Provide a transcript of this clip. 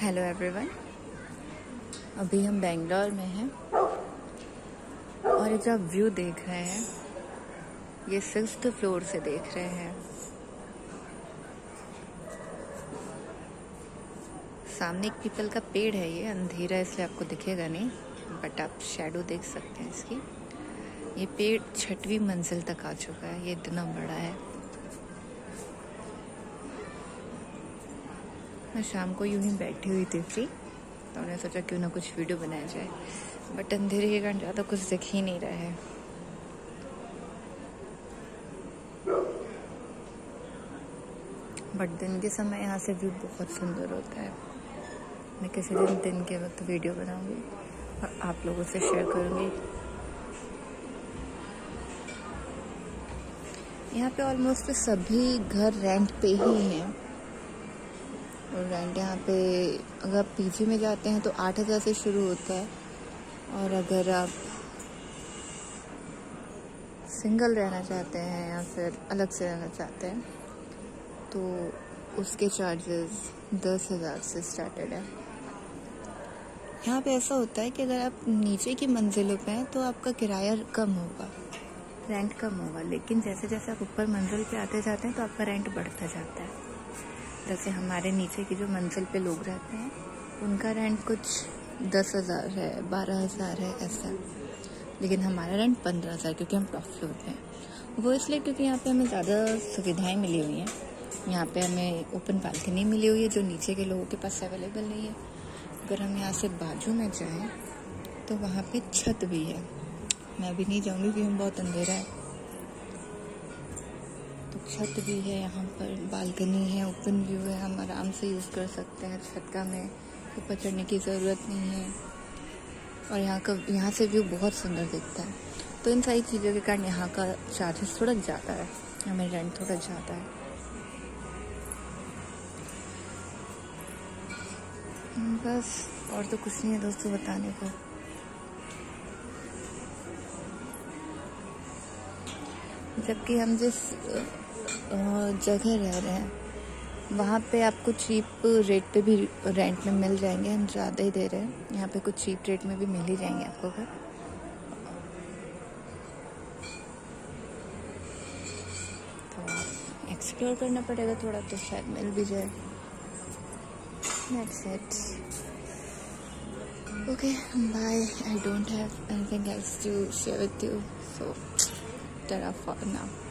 Hello everyone अभी हम बेंगलोर में हैं और जो आप व्यू देख रहे हैं, ये सिक्स फ्लोर से देख रहे हैं। सामने एक पीपल का पेड़ है ये, अंधेरा इसलिए आपको दिखेगा नहीं बट आप शेडो देख सकते हैं इसकी। ये पेड़ छठवीं मंजिल तक आ चुका है, ये इतना बड़ा है। मैं शाम को यूँ ही बैठी हुई थी फ्री तो उन्होंने सोचा क्यों ना कुछ वीडियो बनाया जाए। बट अंधेरे के कारण ज़्यादा कुछ दिख ही नहीं रहा है। बट दिन के समय यहाँ से व्यू बहुत सुंदर होता है। मैं किसी दिन दिन के वक्त वीडियो बनाऊँगी और आप लोगों से शेयर करूँगी। यहाँ पे ऑलमोस्ट सभी घर रेंट पे ही हैं। और रेंट यहाँ पे, अगर आप पीजी में जाते हैं तो आठ हज़ार से शुरू होता है। और अगर आप सिंगल रहना चाहते हैं या फिर अलग से रहना चाहते हैं तो उसके चार्जेस दस हज़ार से स्टार्टेड है। यहाँ पे ऐसा होता है कि अगर आप नीचे की मंजिलों पे हैं तो आपका किराया कम होगा। रेंट कम होगा, लेकिन जैसे जैसे आप ऊपर मंजिल पे आते जाते हैं तो आपका रेंट बढ़ता जाता है। जैसे हमारे नीचे की जो मंजिल पे लोग रहते हैं, उनका रेंट कुछ दस हज़ार है, बारह हज़ार है, ऐसा। लेकिन हमारा रेंट पंद्रह हज़ार, क्योंकि हम टॉप फ्लोर पे हैं। वो इसलिए क्योंकि यहाँ पे हमें ज़्यादा सुविधाएँ मिली हुई हैं। यहाँ पे हमें ओपन बालकनी मिली हुई है, जो नीचे के लोगों के पास अवेलेबल नहीं है। अगर हम यहाँ से बाजू में जाएँ तो वहाँ पे छत भी है। मैं अभी नहीं जाऊँगी क्योंकि हम बहुत अंधेरा है। तो छत भी है, यहाँ पर बालकनी है ओपन व्यू है, हम आराम से यूज़ कर सकते हैं छत का। में ऊपर तो चढ़ने की ज़रूरत नहीं है। और यहाँ का, यहाँ से व्यू बहुत सुंदर दिखता है। तो इन सारी चीज़ों के कारण यहाँ का चार्जेस थोड़ा ज़्यादा है। हमें रेंट थोड़ा ज़्यादा है। बस, और तो कुछ नहीं है दोस्तों बताने को। जबकि हम जिस जगह रह रहे हैं वहाँ पे आपको चीप रेट पे भी रेंट में मिल जाएँगे हम ज़्यादा ही दे रहे हैं यहाँ पे कुछ चीप रेट में भी मिल ही जाएँगे आपको घर तो एक्सप्लोर करना पड़ेगा थोड़ा तो शायद मिल भी जाए That's it. Okay, bye. I don't have anything else to share with you. So, terracotta